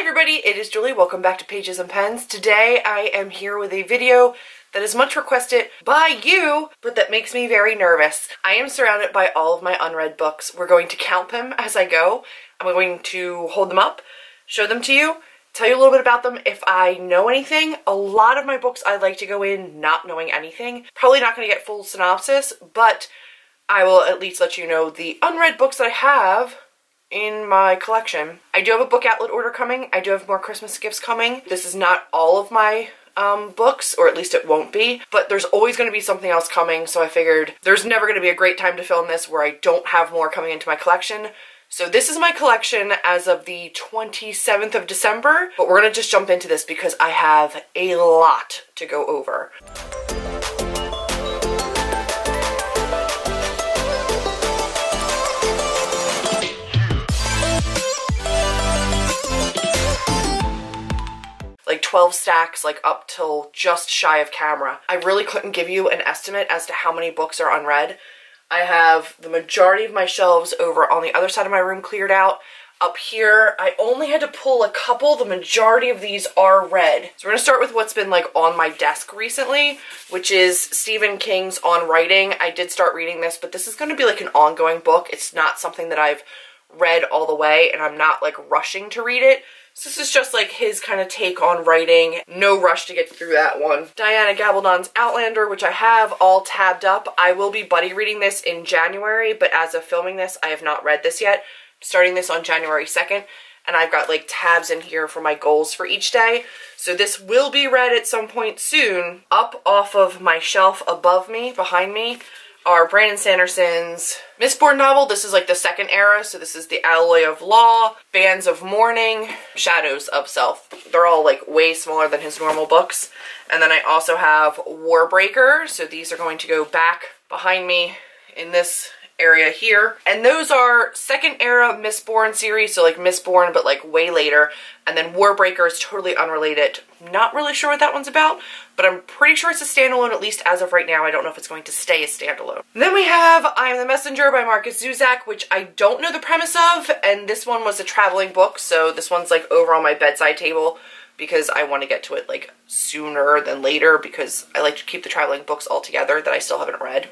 everybody, it is Julie. Welcome back to Pages and Pens. Today I am here with a video that is much requested by you, but that makes me very nervous. I am surrounded by all of my unread books. We're going to count them as I go. I'm going to hold them up, show them to you, tell you a little bit about them if I know anything. A lot of my books I like to go in not knowing anything. Probably not going to get full synopsis, but I will at least let you know the unread books that I have in my collection. I do have a book outlet order coming. I do have more Christmas gifts coming. This is not all of my um, books, or at least it won't be, but there's always going to be something else coming, so I figured there's never going to be a great time to film this where I don't have more coming into my collection. So this is my collection as of the 27th of December, but we're going to just jump into this because I have a lot to go over. 12 stacks like up till just shy of camera. I really couldn't give you an estimate as to how many books are unread. I have the majority of my shelves over on the other side of my room cleared out. Up here, I only had to pull a couple. The majority of these are read. So we're gonna start with what's been like on my desk recently, which is Stephen King's On Writing. I did start reading this, but this is gonna be like an ongoing book. It's not something that I've read all the way and I'm not like rushing to read it. So this is just like his kind of take on writing. No rush to get through that one. Diana Gabaldon's Outlander, which I have all tabbed up. I will be buddy reading this in January, but as of filming this, I have not read this yet. I'm starting this on January 2nd, and I've got like tabs in here for my goals for each day. So this will be read at some point soon. Up off of my shelf above me, behind me, are Brandon Sanderson's Mistborn novel. This is like the second era, so this is The Alloy of Law, Bands of Mourning, Shadows of Self. They're all like way smaller than his normal books. And then I also have Warbreaker, so these are going to go back behind me in this area here. And those are second era Mistborn series, so like Mistborn, but like way later. And then Warbreaker is totally unrelated. Not really sure what that one's about, but I'm pretty sure it's a standalone, at least as of right now. I don't know if it's going to stay a standalone. And then we have I Am the Messenger by Markus Zusak, which I don't know the premise of, and this one was a traveling book, so this one's like over on my bedside table because I want to get to it like sooner than later because I like to keep the traveling books all together that I still haven't read.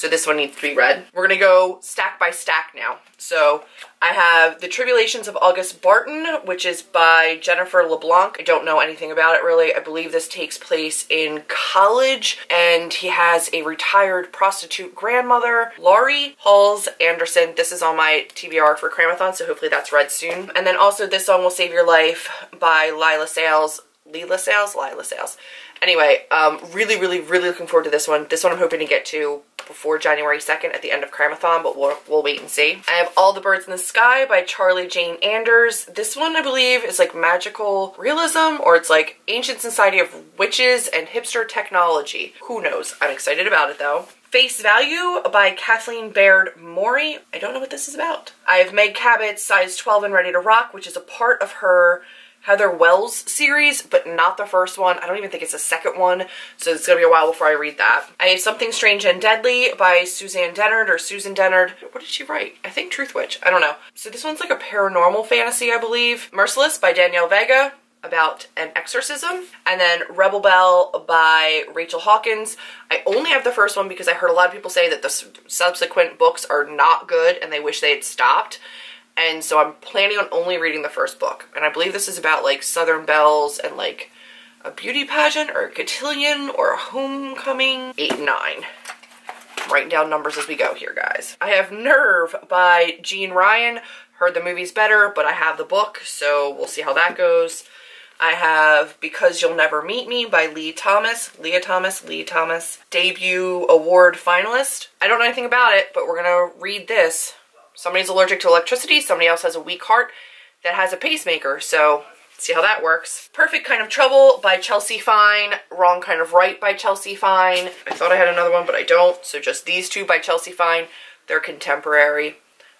So this one needs to be read. We're gonna go stack by stack now. So I have The Tribulations of August Barton, which is by Jennifer LeBlanc. I don't know anything about it really. I believe this takes place in college and he has a retired prostitute grandmother, Laurie Halse Anderson. This is on my TBR for Cramathon, so hopefully that's read soon. And then also This Song Will Save Your Life by Lila Sales. Lila Sales? Lila Sales. Anyway, um, really, really, really looking forward to this one. This one I'm hoping to get to before January 2nd at the end of Cramathon, but we'll, we'll wait and see. I have All the Birds in the Sky by Charlie Jane Anders. This one, I believe, is like magical realism, or it's like Ancient Society of Witches and Hipster Technology. Who knows? I'm excited about it though. Face Value by Kathleen Baird-Murray. I don't know what this is about. I have Meg Cabot's Size 12 and Ready to Rock, which is a part of her Heather Wells series, but not the first one. I don't even think it's the second one, so it's gonna be a while before I read that. I have Something Strange and Deadly by Suzanne Dennard or Susan Dennard. What did she write? I think Truth Witch. I don't know. So this one's like a paranormal fantasy, I believe. Merciless by Danielle Vega about an exorcism and then Rebel Belle by Rachel Hawkins. I only have the first one because I heard a lot of people say that the subsequent books are not good and they wish they had stopped and so I'm planning on only reading the first book. And I believe this is about like Southern Belles and like a beauty pageant or a cotillion or a homecoming. Eight and nine. I'm writing down numbers as we go here, guys. I have Nerve by Jeanne Ryan. Heard the movie's better, but I have the book, so we'll see how that goes. I have Because You'll Never Meet Me by Lee Thomas. Leah Thomas, Lee Thomas. Debut award finalist. I don't know anything about it, but we're gonna read this somebody's allergic to electricity, somebody else has a weak heart that has a pacemaker, so see how that works. Perfect Kind of Trouble by Chelsea Fine, Wrong Kind of Right by Chelsea Fine. I thought I had another one, but I don't, so just these two by Chelsea Fine. They're contemporary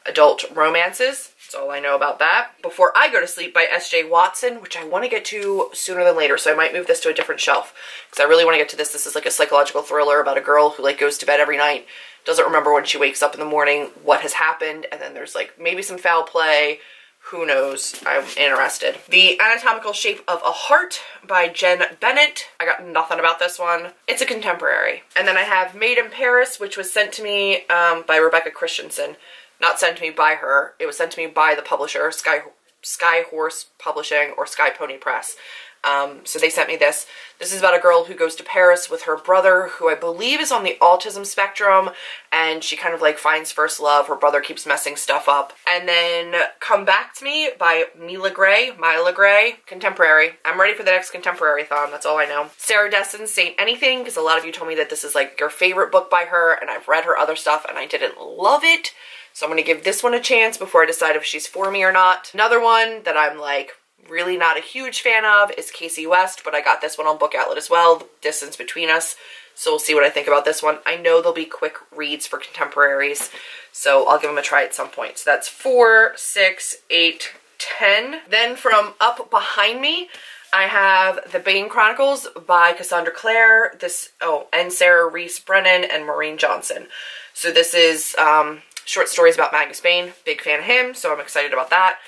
adult romances. That's all I know about that. Before I Go to Sleep by S.J. Watson, which I want to get to sooner than later, so I might move this to a different shelf because I really want to get to this. This is like a psychological thriller about a girl who like goes to bed every night doesn't remember when she wakes up in the morning what has happened, and then there's like maybe some foul play. Who knows? I'm interested. The Anatomical Shape of a Heart by Jenn Bennett. I got nothing about this one. It's a contemporary. And then I have Made in Paris, which was sent to me um, by Rebecca Christensen. Not sent to me by her. It was sent to me by the publisher, Sky Sky Horse Publishing or Sky Pony Press. Um, so they sent me this. This is about a girl who goes to Paris with her brother, who I believe is on the autism spectrum, and she kind of like finds first love. Her brother keeps messing stuff up. And then Come Back to Me by Mila Gray, Mila Gray, contemporary. I'm ready for the next contemporary thon, that's all I know. Sarah Dessen's Saint Anything, because a lot of you told me that this is like your favorite book by her, and I've read her other stuff and I didn't love it. So I'm to give this one a chance before I decide if she's for me or not. Another one that I'm like really not a huge fan of is Kasie West, but I got this one on Book Outlet as well, The Distance Between Us. So we'll see what I think about this one. I know there'll be quick reads for contemporaries, so I'll give them a try at some point. So that's four, six, eight, ten. Then from up behind me, I have The Bane Chronicles by Cassandra Clare, this, oh, and Sarah Rees Brennan and Maureen Johnson. So this is um, short stories about Magnus Bane. Big fan of him, so I'm excited about that.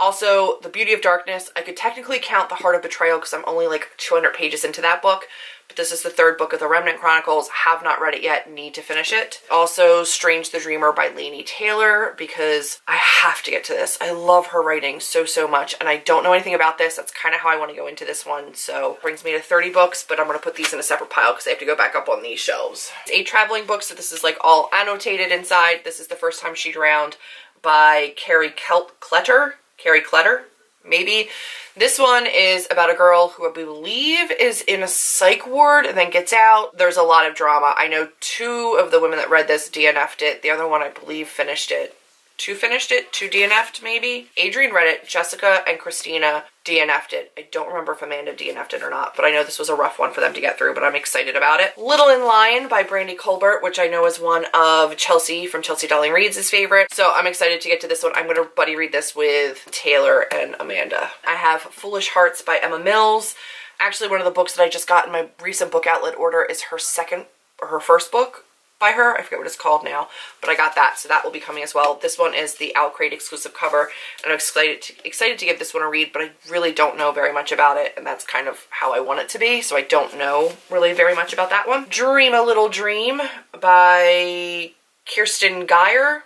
Also, The Beauty of Darkness. I could technically count The Heart of Betrayal because I'm only like 200 pages into that book, but this is the third book of the Remnant Chronicles. Have not read it yet, need to finish it. Also, Strange the Dreamer by Laini Taylor because I have to get to this. I love her writing so, so much, and I don't know anything about this. That's kind of how I want to go into this one, so brings me to 30 books, but I'm going to put these in a separate pile because I have to go back up on these shelves. It's a traveling book, so this is like all annotated inside. This is the first time she's around by Kerry Kelt Kletter. Kerry Clutter, maybe. This one is about a girl who I believe is in a psych ward and then gets out. There's a lot of drama. I know two of the women that read this DNF'd it. The other one, I believe, finished it two finished it, two DNF'd maybe. Adrian read it, Jessica and Christina DNF'd it. I don't remember if Amanda DNF'd it or not, but I know this was a rough one for them to get through, but I'm excited about it. Little in Line by Brandy Colbert, which I know is one of Chelsea from Chelsea Dolling Reads' favorite. So I'm excited to get to this one. I'm to buddy read this with Taylor and Amanda. I have Foolish Hearts by Emma Mills. Actually, one of the books that I just got in my recent book outlet order is her second her first book by her. I forget what it's called now, but I got that, so that will be coming as well. This one is the Owlcrate exclusive cover, and I'm excited to, excited to give this one a read, but I really don't know very much about it, and that's kind of how I want it to be, so I don't know really very much about that one. Dream a Little Dream by Kirsten Geyer.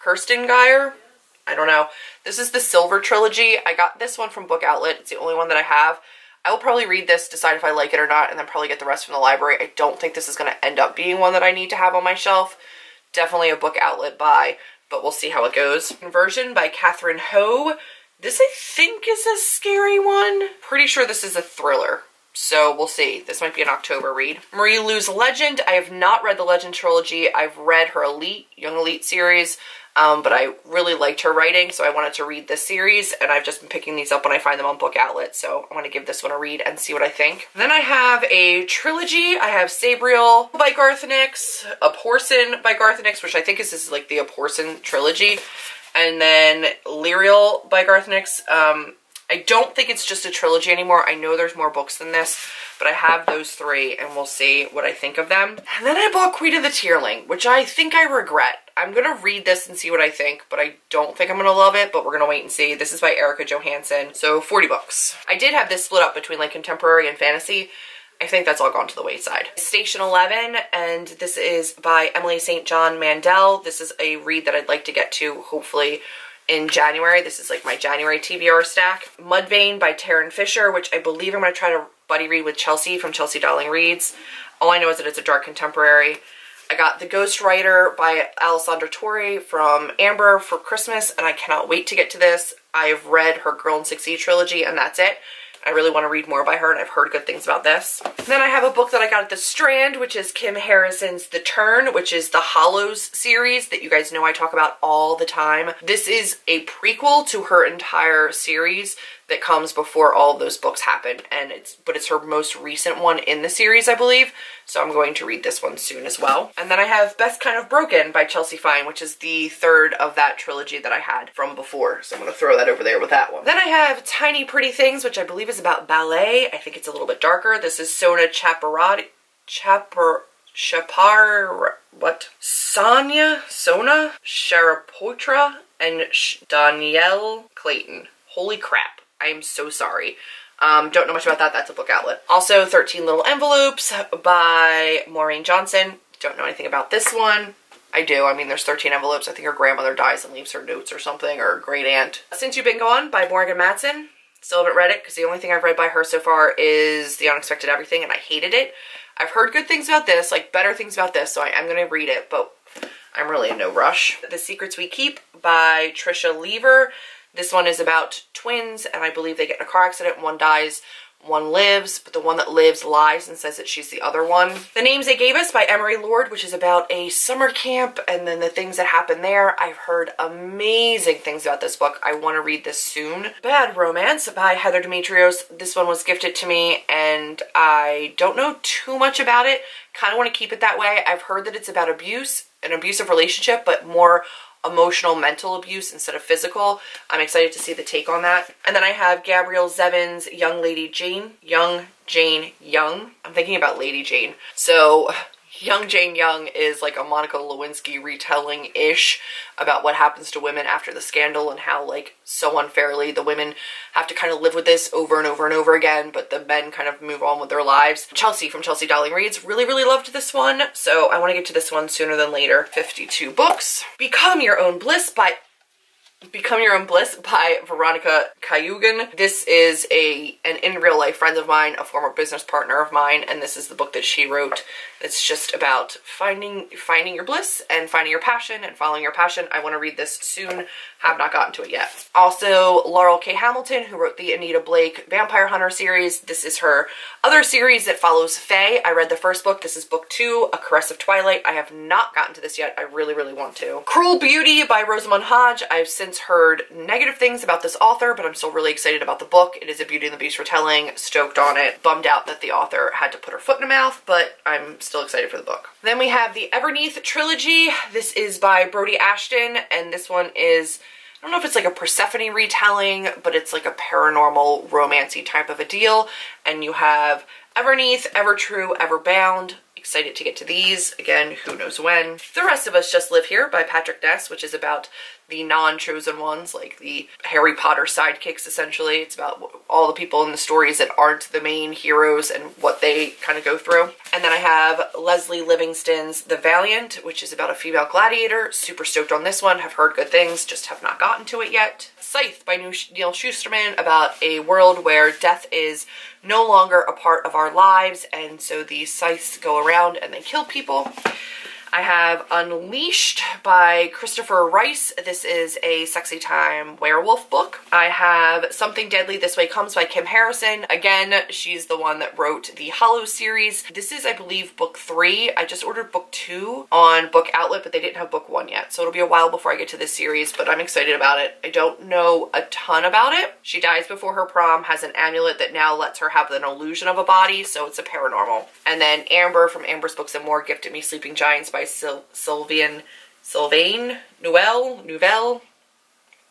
Kirsten Geyer? I don't know. This is the Silver Trilogy. I got this one from Book Outlet. It's the only one that I have. I will probably read this, decide if I like it or not, and then probably get the rest from the library. I don't think this is going to end up being one that I need to have on my shelf. Definitely a book outlet buy, but we'll see how it goes. Conversion by Katherine Howe. This, I think, is a scary one. Pretty sure this is a thriller. So we'll see. This might be an October read. Marie Lu's Legend. I have not read the Legend trilogy. I've read her Elite, Young Elite series um, but I really liked her writing, so I wanted to read this series, and I've just been picking these up when I find them on Book Outlet, so I want to give this one a read and see what I think. Then I have a trilogy. I have Sabriel by Garth Nix, Abhorsen by Garth Nix, which I think is, this is like the Abhorsen trilogy, and then Lirael by Garth Nix. Um, I don't think it's just a trilogy anymore. I know there's more books than this, but I have those three, and we'll see what I think of them. And then I bought Queen of the Tearling, which I think I regret. I'm going to read this and see what I think, but I don't think I'm going to love it, but we're going to wait and see. This is by Erika Johansen, so 40 bucks. I did have this split up between like contemporary and fantasy. I think that's all gone to the wayside. Station 11, and this is by Emily St. John Mandel. This is a read that I'd like to get to, hopefully, in January. This is like my January TBR stack. Mud Vein by Tarryn Fisher, which I believe I'm going to try to buddy read with Chelsea from Chelsea Dolling Reads. All I know is that it's a dark contemporary. I got The Ghost Writer by Alessandra Torre from Amber for Christmas, and I cannot wait to get to this. I've read her Girl in 6E trilogy, and that's it. I really want to read more by her, and I've heard good things about this. Then I have a book that I got at the Strand, which is Kim Harrison's The Turn, which is the Hollows series that you guys know I talk about all the time. This is a prequel to her entire series that comes before all those books happen and it's but it's her most recent one in the series I believe. So I'm going to read this one soon as well. And then I have Best Kind of Broken by Chelsea Fine which is the third of that trilogy that I had from before. So I'm to throw that over there with that one. Then I have Tiny Pretty Things which I believe is about ballet. I think it's a little bit darker. This is Sona Chaparati Chapar Chapar what? Sonia? Sona Sharapotra and Dhonielle Clayton. Holy crap. I am so sorry. Um, don't know much about that. That's a book outlet. Also, 13 Little Envelopes by Maureen Johnson. Don't know anything about this one. I do. I mean, there's 13 envelopes. I think her grandmother dies and leaves her notes or something, or great aunt. Since You've Been Gone by Morgan Matson. Still haven't read it because the only thing I've read by her so far is The Unexpected Everything, and I hated it. I've heard good things about this, like better things about this, so I am going to read it, but I'm really in no rush. The Secrets We Keep by Trisha Leaver. This one is about twins, and I believe they get in a car accident. One dies, one lives, but the one that lives lies and says that she's the other one. The Names They Gave Us by Emery Lord, which is about a summer camp and then the things that happen there. I've heard amazing things about this book. I want to read this soon. Bad Romance by Heather Demetrios. This one was gifted to me and I don't know too much about it. Kind of want to keep it that way. I've heard that it's about abuse, an abusive relationship, but more emotional mental abuse instead of physical. I'm excited to see the take on that. And then I have Gabrielle Zevin's Young Lady Jane. Young Jane Young. I'm thinking about Lady Jane. So Young Jane Young is like a Monica Lewinsky retelling-ish about what happens to women after the scandal and how like so unfairly the women have to kind of live with this over and over and over again, but the men kind of move on with their lives. Chelsea from Chelsea Dolling Reads really, really loved this one, so I want to get to this one sooner than later. 52 books. Become Your Own Bliss by Become Your Own Bliss by Veronica Cayugan. This is a an in real life friend of mine, a former business partner of mine, and this is the book that she wrote. It's just about finding finding your bliss and finding your passion and following your passion. I want to read this soon. Have not gotten to it yet. Also, Laurell K. Hamilton, who wrote the Anita Blake Vampire Hunter series. This is her other series that follows Fae. I read the first book. This is book two, A Caress of Twilight. I have not gotten to this yet. I really, really want to. Cruel Beauty by Rosamund Hodge. I've since heard negative things about this author, but I'm still really excited about the book. It is a Beauty and the Beast retelling. Stoked on it. Bummed out that the author had to put her foot in her mouth, but I'm still excited for the book. Then we have the Everneath trilogy. This is by Brodi Ashton, and this one is I don't know if it's like a Persephone retelling, but it's like a paranormal romancy type of a deal. And you have Everneath, Evertrue, Everbound. Excited to get to these. Again, who knows when. The Rest of Us Just Live Here by Patrick Ness, which is about the non-chosen ones, like the Harry Potter sidekicks, essentially. It's about all the people in the stories that aren't the main heroes and what they kind of go through. And then I have Lesley Livingston's The Valiant, which is about a female gladiator. Super stoked on this one. Have heard good things, just have not gotten to it yet. Scythe by Neal Shusterman about a world where death is no longer a part of our lives and so these scythes go around and they kill people. I have Unleashed by Christopher Rice. This is a sexy time werewolf book. I have Something Deadly This Way Comes by Kim Harrison. Again, she's the one that wrote the Hollow series. This is, I believe, book three. I just ordered book two on Book Outlet, but they didn't have book one yet. So it'll be a while before I get to this series, but I'm excited about it. I don't know a ton about it. She dies before her prom, has an amulet that now lets her have an illusion of a body, so it's a paranormal. And then Amber from Amber's Books and More gifted me Sleeping Giants by Sil Sylvian, Sylvain, Noel, Nouvelle.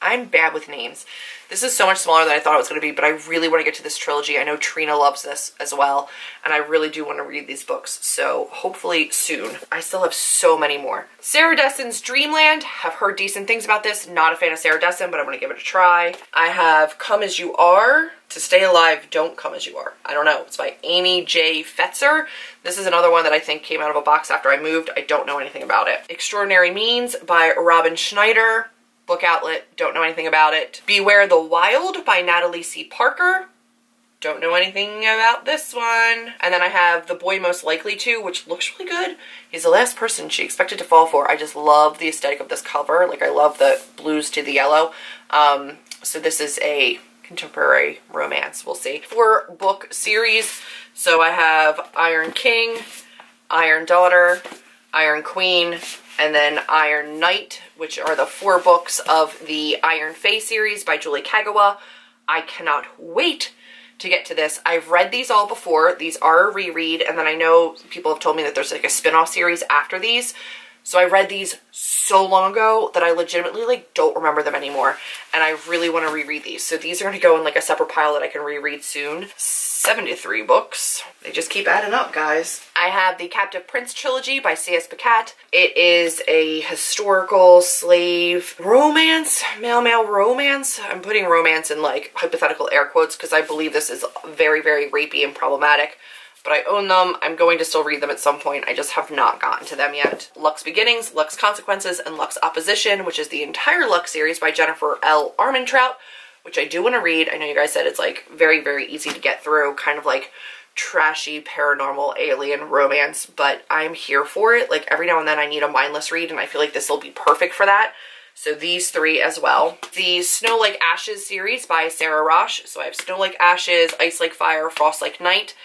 I'm bad with names. This is so much smaller than I thought it was going to be, but I really want to get to this trilogy. I know Trina loves this as well, and I really do want to read these books, so hopefully soon. I still have so many more. Sarah Dessen's Dreamland. Have heard decent things about this. Not a fan of Sarah Dessen, but I'm going to give it a try. I have Come As You Are. To Stay Alive, Don't Come As You Are. I don't know. It's by Amy J. Fetzer. This is another one that I think came out of a box after I moved. I don't know anything about it. Extraordinary Means by Robin Schneider book outlet, don't know anything about it. Beware the Wild by Natalie C. Parker. Don't know anything about this one. And then I have The Boy Most Likely To, which looks really good. He's the last person she expected to fall for. I just love the aesthetic of this cover. Like, I love the blues to the yellow. Um, so this is a contemporary romance. We'll see. Four book series. So I have Iron King, Iron Daughter, Iron Queen, and then Iron Knight, which are the four books of the Iron Fae series by Julie Kagawa. I cannot wait to get to this. I've read these all before. These are a reread, and then I know people have told me that there's like a spin-off series after these. So I read these so long ago that I legitimately like don't remember them anymore. And I really want to reread these. So these are going to go in like a separate pile that I can reread soon. 73 books. They just keep adding up, guys. I have the Captive Prince trilogy by C.S. Pacat. It is a historical slave romance, male-male romance. I'm putting romance in like hypothetical air quotes because I believe this is very, very rapey and problematic but I own them. I'm going to still read them at some point. I just have not gotten to them yet. Lux Beginnings, Lux Consequences, and Lux Opposition, which is the entire Lux series by Jennifer L. Armentrout, which I do want to read. I know you guys said it's like very, very easy to get through, kind of like trashy paranormal alien romance, but I'm here for it. Like every now and then I need a mindless read and I feel like this will be perfect for that. So these three as well. The Snow Like Ashes series by Sara Raasch. So I have Snow Like Ashes, Ice Like Fire, Frost Like Night,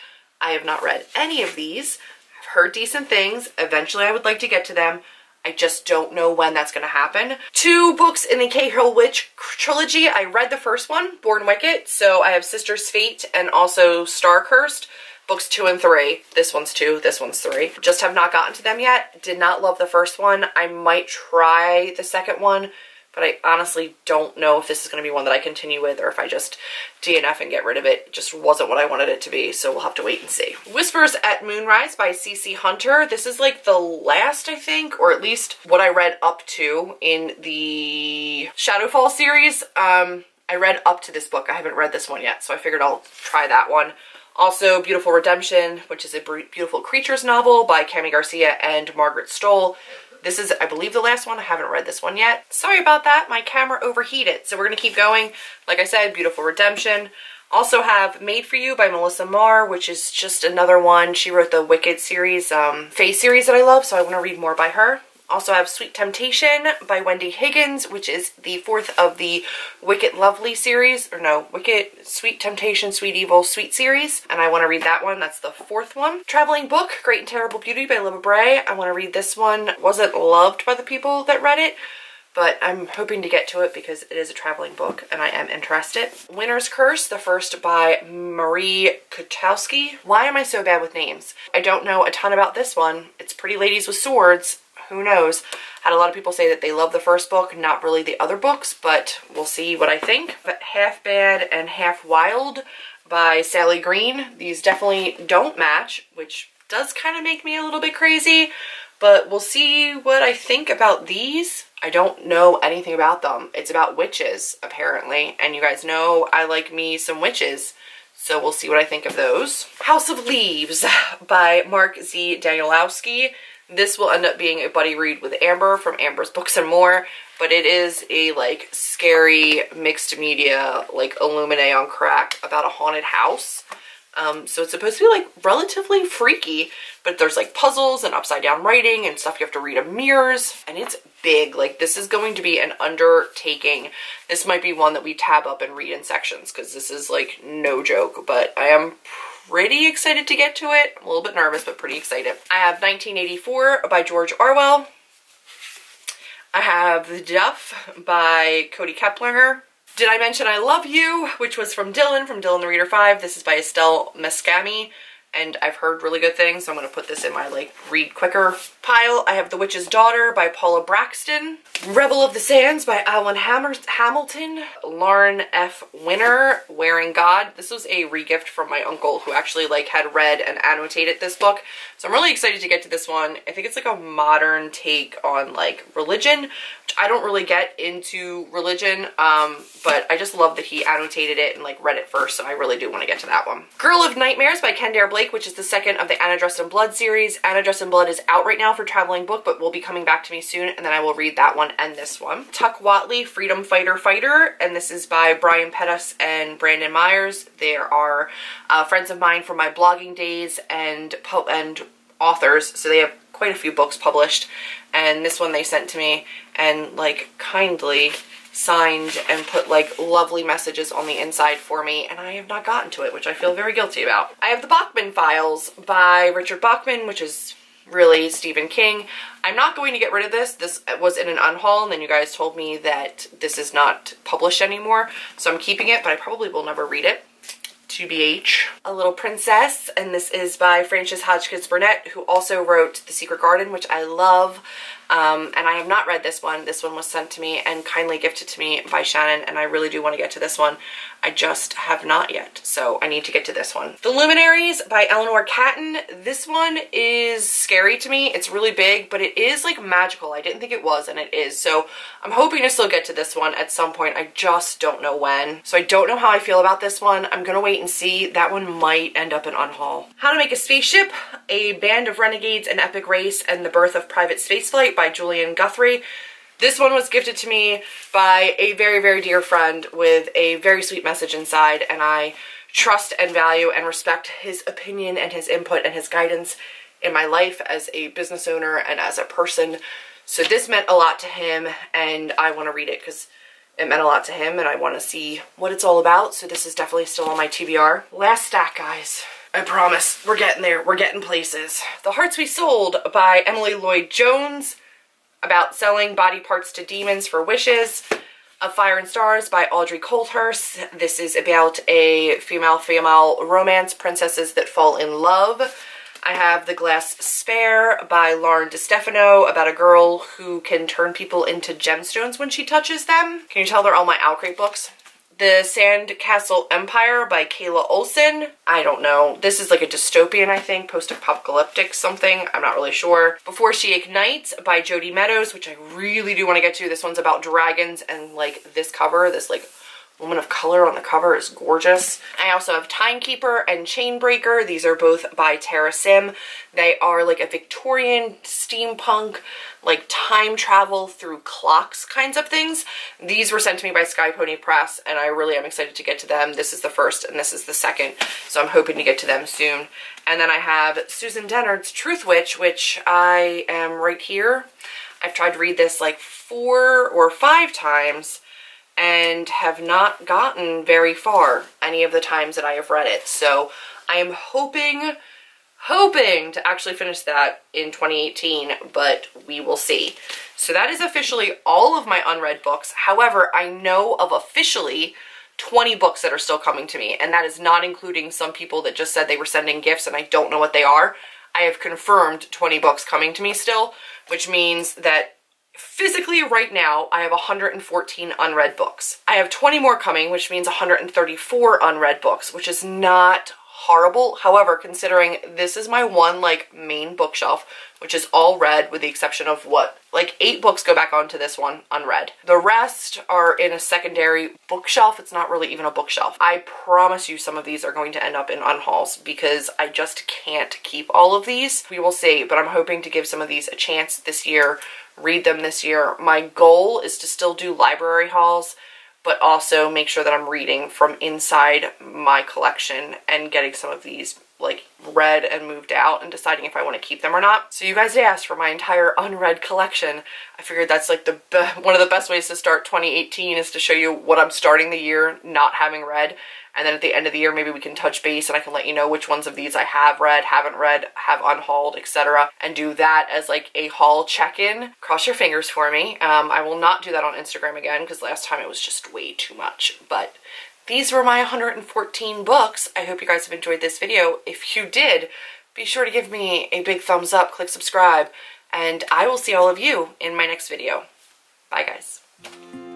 I have not read any of these. I've heard decent things. Eventually I would like to get to them. I just don't know when that's going to happen. Two books in the Cahill Witch trilogy. I read the first one, Born Wicked, so I have Sister's Fate and also Star Cursed. Books two and three. This one's two, this one's three. Just have not gotten to them yet. Did not love the first one. I might try the second one but I honestly don't know if this is going to be one that I continue with or if I just DNF and get rid of it. It just wasn't what I wanted it to be, so we'll have to wait and see. Whispers at Moonrise by CC Hunter. This is like the last, I think, or at least what I read up to in the Shadowfall series. Um, I read up to this book. I haven't read this one yet, so I figured I'll try that one. Also, Beautiful Redemption, which is a beautiful creatures novel by Kami Garcia and Margaret Stohl. This is, I believe, the last one. I haven't read this one yet. Sorry about that. My camera overheated. So we're going to keep going. Like I said, Beautiful Redemption. Also have Made For You by Melissa Marr, which is just another one. She wrote the Wicked series, um, Fae series that I love, so I want to read more by her. Also have Sweet Temptation by Wendy Higgins, which is the fourth of the Wicked Lovely series, or no, Wicked Sweet Temptation, Sweet Evil, Sweet series, and I want to read that one. That's the fourth one. Traveling Book, Great and Terrible Beauty by Libba Bray. I want to read this one. Wasn't loved by the people that read it, but I'm hoping to get to it because it is a traveling book and I am interested. Winner's Curse, the first by Marie Kutowski. Why am I so bad with names? I don't know a ton about this one. It's Pretty Ladies with Swords who knows. Had a lot of people say that they love the first book, not really the other books, but we'll see what I think. But Half Bad and Half Wild by Sally Green. These definitely don't match, which does kind of make me a little bit crazy, but we'll see what I think about these. I don't know anything about them. It's about witches, apparently, and you guys know I like me some witches. So we'll see what I think of those. House of Leaves by Mark Z. Danielewski. This will end up being a buddy read with Amber from Amber's Books and More, but it is a like scary mixed media like Illuminae on crack about a haunted house. Um, so it's supposed to be like relatively freaky, but there's like puzzles and upside down writing and stuff you have to read in mirrors and it's big. Like this is going to be an undertaking. This might be one that we tab up and read in sections because this is like no joke, but I am pretty excited to get to it. a little bit nervous, but pretty excited. I have 1984 by George Orwell. I have The Duff by Kody Keplinger. Did I mention I Love You, which was from Dylan, from Dylan the Reader 5. This is by Estelle Maskame and I've heard really good things, so I'm going to put this in my, like, read quicker pile. I have The Witch's Daughter by Paula Brackston, Rebel of the Sands by Alan Hammer Hamilton, Lauren F. Winner, Wearing God. This was a regift from my uncle who actually, like, had read and annotated this book, so I'm really excited to get to this one. I think it's, like, a modern take on, like, religion, I don't really get into religion, um, but I just love that he annotated it and like read it first, so I really do want to get to that one. Girl of Nightmares by Kendare Which is the second of the Anna Dressed in Blood series. Anna Dressed in Blood is out right now for Traveling Book, but will be coming back to me soon, and then I will read that one and this one. Tuck Whatley, Freedom Fighter Fighter, and this is by Brian Pettis and Brandon Myers. They are uh, friends of mine from my blogging days and, and authors, so they have quite a few books published, and this one they sent to me and like kindly signed and put like lovely messages on the inside for me and I have not gotten to it which I feel very guilty about. I have the Bachman Files by Richard Bachman which is really Stephen King. I'm not going to get rid of this. This was in an unhaul and then you guys told me that this is not published anymore so I'm keeping it but I probably will never read it. 2BH. A Little Princess, and this is by Frances Hodgson Burnett, who also wrote The Secret Garden, which I love. Um, and I have not read this one. This one was sent to me and kindly gifted to me by Shannon, and I really do want to get to this one. I just have not yet, so I need to get to this one. The Luminaries by Eleanor Catton. This one is scary to me. It's really big, but it is like magical. I didn't think it was, and it is. So I'm hoping to still get to this one at some point. I just don't know when. So I don't know how I feel about this one. I'm gonna wait and see. That one might end up in Unhaul. How to Make a Spaceship, A Band of Renegades, An Epic Race, and the Birth of Private Spaceflight by Julian Guthrie. This one was gifted to me by a very, very dear friend with a very sweet message inside, and I trust and value and respect his opinion and his input and his guidance in my life as a business owner and as a person. So this meant a lot to him, and I want to read it because it meant a lot to him, and I want to see what it's all about. So this is definitely still on my TBR. Last stack, guys. I promise, we're getting there. We're getting places. The Hearts We Sold by Emily Lloyd Jones about selling body parts to demons for wishes. Of Fire and Stars by Audrey Coulthurst. This is about a female-female romance, princesses that fall in love. I have The Glass Spare by Lauren DeStefano about a girl who can turn people into gemstones when she touches them. Can you tell they're all my Owlcrate books? The Sandcastle Empire by Kayla Olson. I don't know. This is like a dystopian, I think, post-apocalyptic something. I'm not really sure. Before She Ignites by Jodi Meadows, which I really do want to get to. This one's about dragons and like this cover, this like woman of color on the cover is gorgeous. I also have Timekeeper and Chainbreaker. These are both by Tara Sim. They are like a Victorian steampunk, like time travel through clocks kinds of things. These were sent to me by Sky Pony Press and I really am excited to get to them. This is the first and this is the second, so I'm hoping to get to them soon. And then I have Susan Dennard's Truth Witch, which I am right here. I've tried to read this like four or five times and have not gotten very far any of the times that I have read it. So I am hoping, hoping to actually finish that in 2018, but we will see. So that is officially all of my unread books. However, I know of officially 20 books that are still coming to me, and that is not including some people that just said they were sending gifts and I don't know what they are. I have confirmed 20 books coming to me still, which means that physically right now I have 114 unread books. I have 20 more coming, which means 134 unread books, which is not horrible. However, considering this is my one like main bookshelf, which is all read with the exception of what, like eight books go back onto this one unread. The rest are in a secondary bookshelf. It's not really even a bookshelf. I promise you some of these are going to end up in unhauls because I just can't keep all of these. We will see, but I'm hoping to give some of these a chance this year read them this year. My goal is to still do library hauls, but also make sure that I'm reading from inside my collection and getting some of these like read and moved out and deciding if I want to keep them or not. So you guys asked for my entire unread collection. I figured that's like the one of the best ways to start 2018 is to show you what I'm starting the year not having read and then at the end of the year, maybe we can touch base and I can let you know which ones of these I have read, haven't read, have unhauled, etc. And do that as like a haul check-in. Cross your fingers for me. Um, I will not do that on Instagram again because last time it was just way too much. But these were my 114 books. I hope you guys have enjoyed this video. If you did, be sure to give me a big thumbs up, click subscribe, and I will see all of you in my next video. Bye guys.